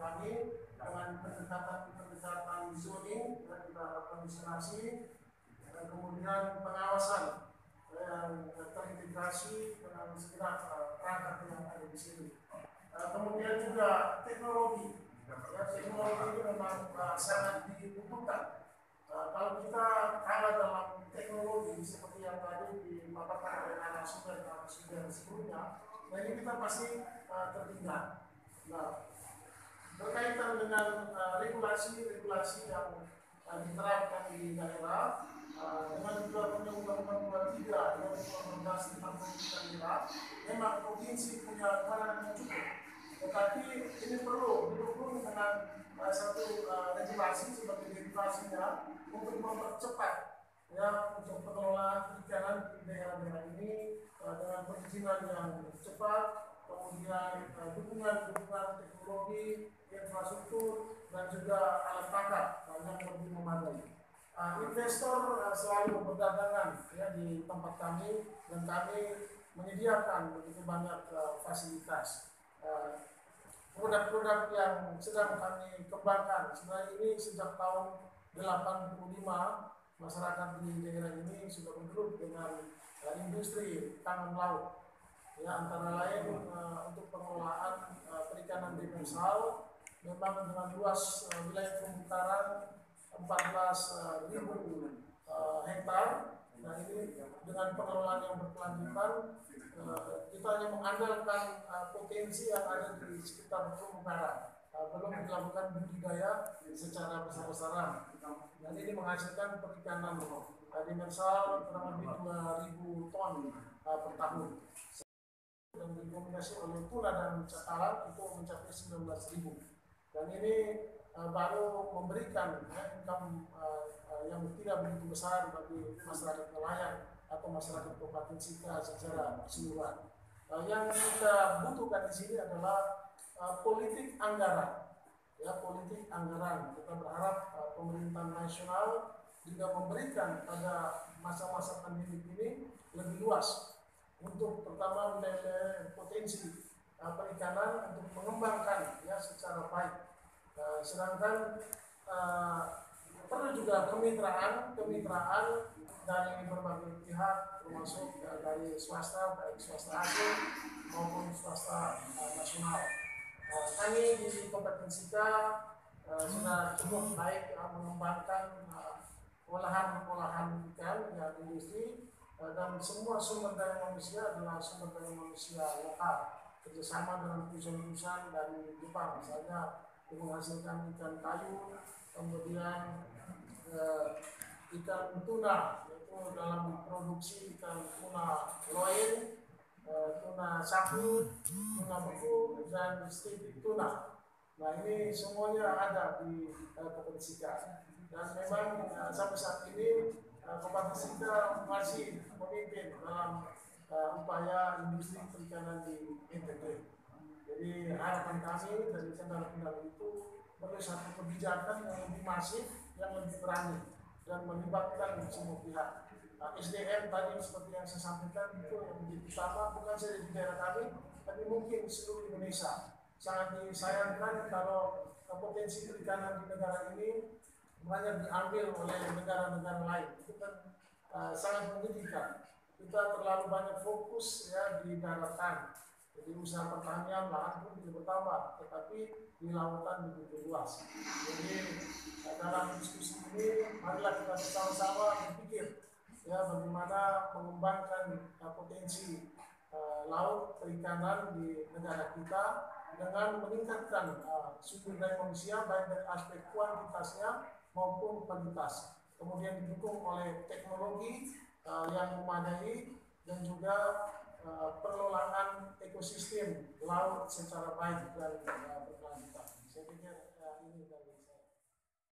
kami dengan pendekatan-pendekatan zoning dan kita lakukan dan kemudian pengawasan yang terintegrasi dengan segala perangkat yang ada di sini. Uh, kemudian juga teknologi. Ya, teknologi itu memang uh, sangat dibutuhkan. Uh, kalau kita kalah dalam teknologi seperti yang tadi dipaparkan oleh narasumber sebelumnya, nah ini kita pasti tertinggal. Nah, berkaitan dengan regulasi-regulasi uh, yang uh, diterapkan di daerah, uh, dengan juga undang-undang 23 yang 2018 tentang pendidikan daerah, memang provinsi punya kewenangan yang cukup. Tetapi ini perlu didukung dengan uh, satu uh, regulasi sebagai regulasinya untuk mempercepat ya untuk pengelolaan perikanan di daerah-daerah ini uh, dengan perizinan yang cepat, kemudian dukungan-dukungan uh, teknologi, infrastruktur dan juga alat tangkap yang lebih memadai. Uh, investor uh, selalu berdagangan ya di tempat kami dan kami menyediakan begitu banyak uh, fasilitas. Produk-produk yang sedang kami kembangkan. Sebenarnya ini sejak tahun 85 masyarakat di daerah ini sudah bergelut dengan industri tangan laut. Ya, antara lain uh, untuk pengelolaan uh, perikanan demersal memang dengan luas uh, wilayah terumbu karang 14 ribu uh, hektar Nah ini dengan pengelolaan yang berkelanjutan eh, kita hanya mengandalkan eh, potensi yang ada di sekitar terumbu karang. Eh, belum dilakukan budidaya secara besar-besaran. Dan ini menghasilkan perikanan dimensal kurang lebih 2000 ton per tahun. Dan didominasi oleh tuna dan cakalang itu mencapai 19.000. Dan ini baru memberikan income yang tidak begitu besar bagi masyarakat nelayan atau masyarakat Kabupaten Sika secara keseluruhan. Uh, yang kita butuhkan di sini adalah uh, politik anggaran, ya politik anggaran. Kita berharap uh, pemerintah nasional juga memberikan pada masa-masa pandemi ini lebih luas untuk pertama menilai potensi uh, perikanan untuk mengembangkan ya secara baik. Uh, sedangkan uh, perlu juga kemitraan kemitraan dari berbagai pihak termasuk uh, dari swasta baik swasta asing maupun swasta uh, nasional. Uh, kami di kompetensi uh, sudah cukup baik uh, mengembangkan olahan-olahan ikan yang industri dan semua sumber daya manusia adalah sumber daya manusia lokal kerjasama dengan perusahaan-perusahaan dari Jepang misalnya menghasilkan ikan kayu kemudian eh, ikan tuna yaitu dalam produksi ikan tuna loin, eh, tuna sapu, tuna beku dan steak tuna. Nah ini semuanya ada di eh, Sika dan memang eh, sampai saat ini eh, Kabupaten Sika masih memimpin dalam eh, upaya industri perikanan di NTT. Jadi harapan kami dari kendala-kendala itu perlu satu kebijakan yang lebih masif, yang lebih berani dan melibatkan semua pihak. Nah, SDM tadi seperti yang saya sampaikan itu yang menjadi utama bukan saja di daerah kami, tapi mungkin seluruh Indonesia. Sangat disayangkan kalau potensi perikanan di negara ini banyak diambil oleh negara-negara lain. Itu kan uh, sangat menyedihkan. Kita terlalu banyak fokus ya di daratan jadi usaha pertanian lahan pun bisa bertambah, tetapi di lautan begitu luas. Jadi dalam diskusi ini, marilah kita bersama-sama berpikir ya bagaimana mengembangkan uh, potensi uh, laut perikanan di negara kita dengan meningkatkan uh, sumber daya manusia baik dari aspek kuantitasnya maupun kualitas. Kemudian didukung oleh teknologi uh, yang memadai dan juga uh, pengelolaan ekosistem laut secara baik dan uh, berkelanjutan. Saya pikir